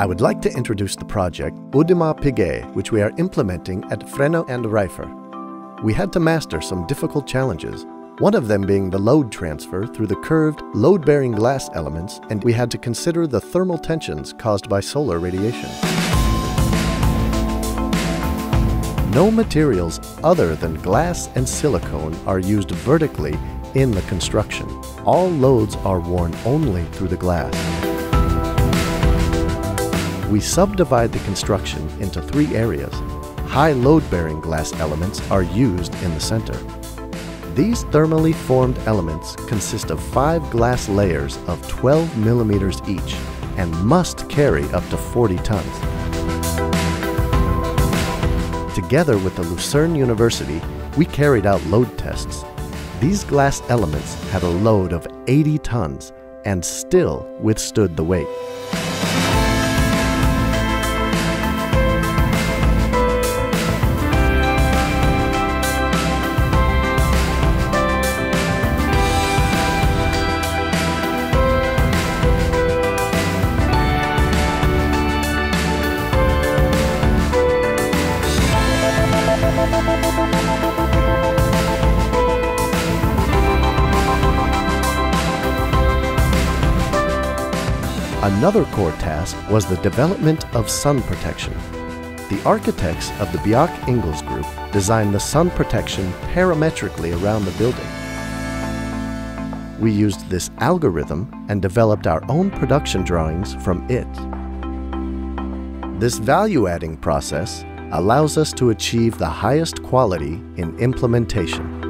I would like to introduce the project Audemars Piguet, which we are implementing at Frener and Reifer. We had to master some difficult challenges, one of them being the load transfer through the curved, load-bearing glass elements, and we had to consider the thermal tensions caused by solar radiation. No materials other than glass and silicone are used vertically in the construction. All loads are worn only through the glass. We subdivide the construction into three areas. High load-bearing glass elements are used in the center. These thermally formed elements consist of five glass layers of 12 millimeters each and must carry up to 40 tons. Together with the Lucerne University, we carried out load tests. These glass elements had a load of 80 tons and still withstood the weight. Another core task was the development of sun protection. The architects of the Bjarke Ingels Group designed the sun protection parametrically around the building. We used this algorithm and developed our own production drawings from it. This value-adding process allows us to achieve the highest quality in implementation.